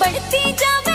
बढ़ती जावे।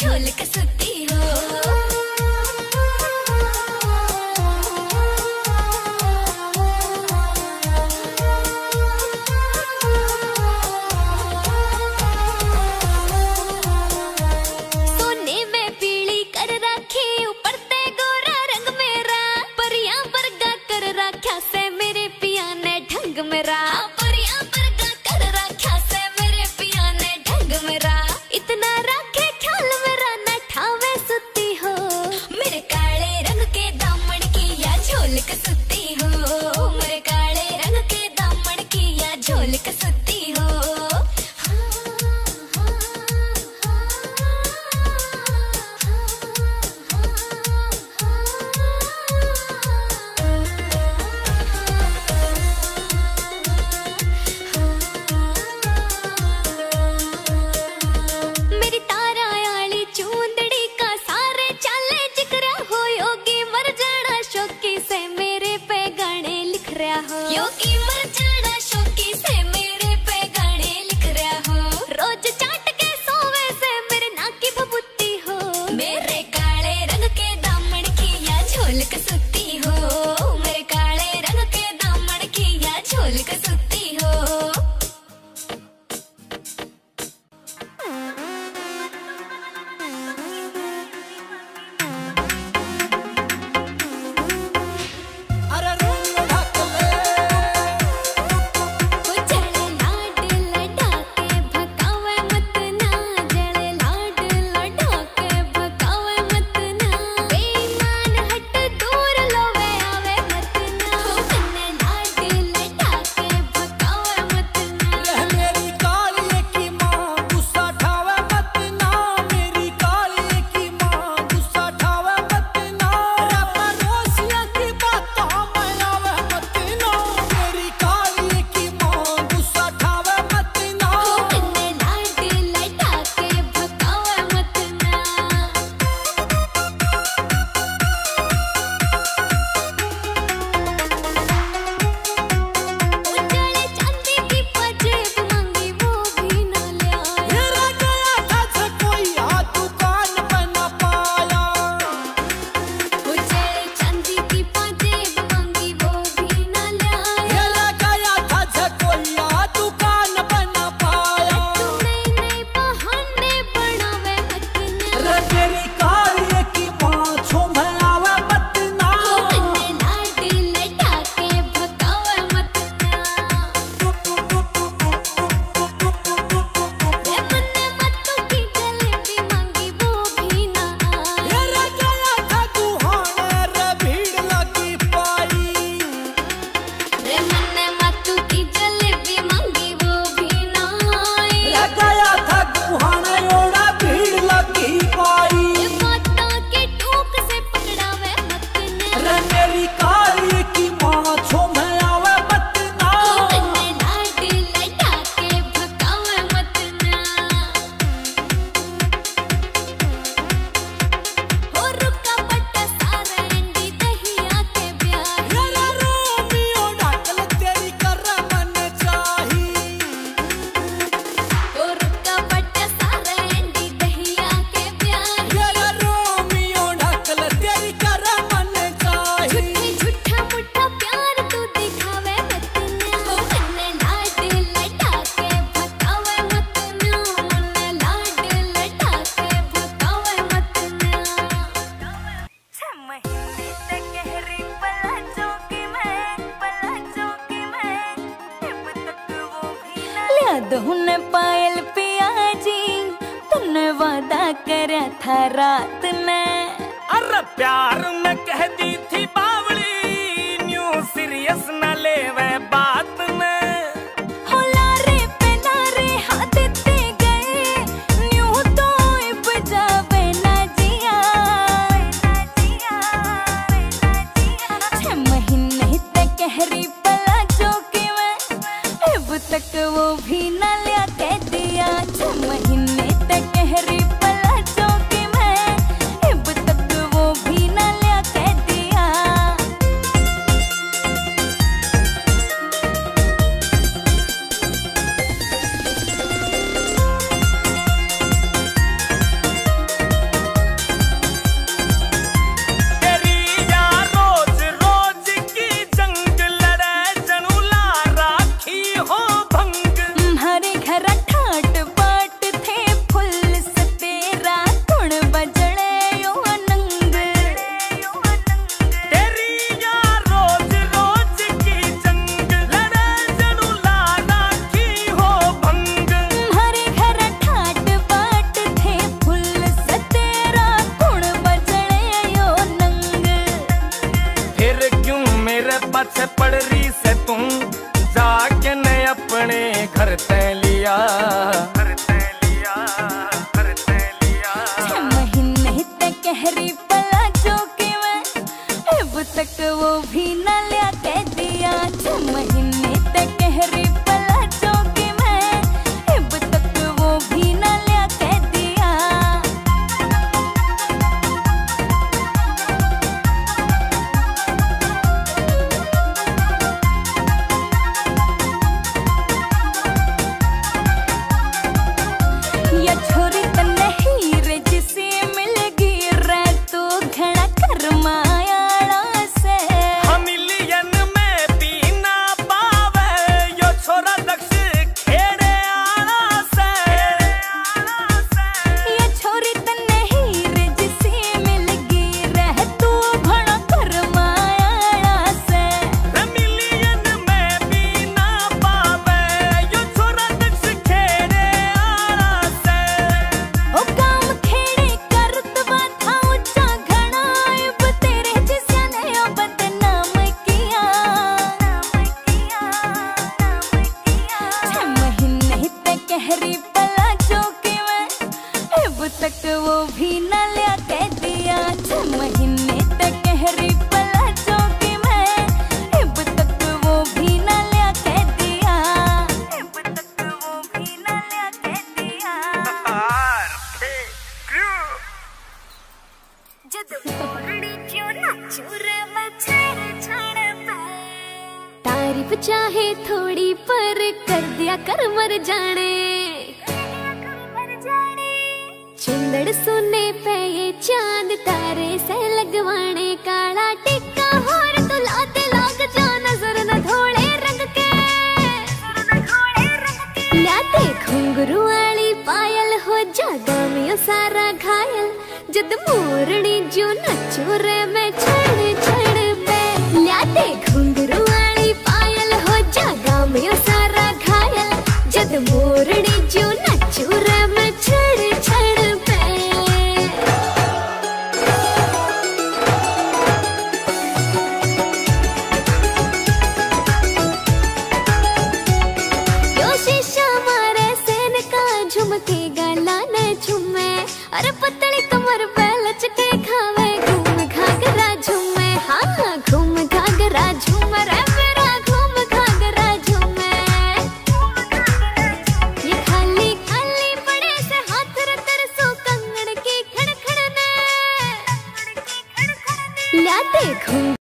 की रहा था रात में। अरे प्यार में कह दी थी बात। सकते वो भी न सोने पे ये चाँद तारे से लगवाने काला टिक्का। और तू लाते लाग पायल हो जा दामियो सारा घायल। जद मोरनी जो नचो रे मैं